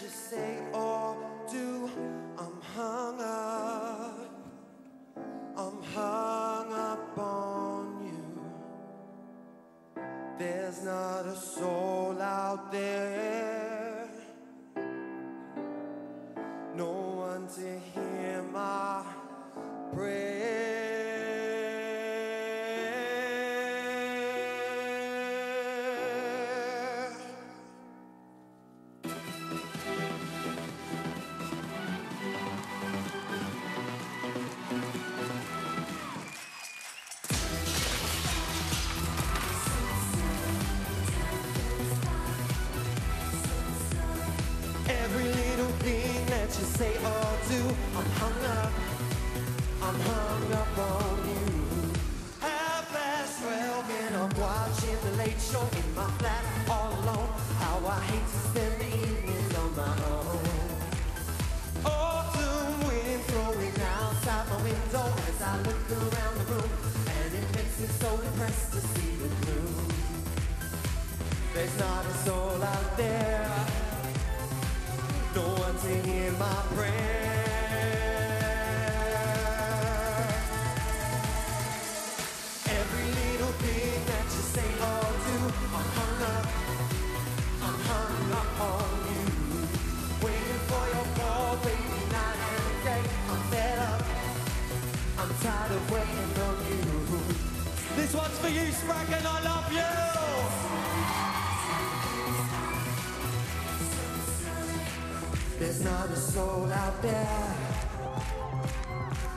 you say or do. I'm hung up. I'm hung up on you. There's not a soul out there. Say or do, I'm hung up. I'm hung up on you. Half past twelve and I'm watching the late show in my flat all alone. How I hate to spend the evening on my own. Autumn wind blowing outside my window as I look around the room, and it makes me so depressed to see the gloom. There's not a soul out there hear my prayer. Every little thing that you say or do, I'm hung up, I'm hung up on you. Waiting for your call, baby, night and day. I'm fed up, I'm tired of waiting on you. This one's for you, Spraggan, I love you. There's not a soul out there.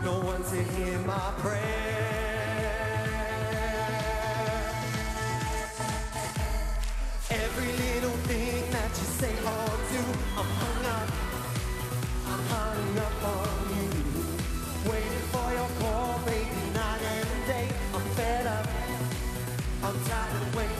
No one to hear my prayer. Every little thing that you say or do I'm hung up. I'm hung up on you. Waiting for your call, baby, night and day. I'm fed up. I'm tired of waiting.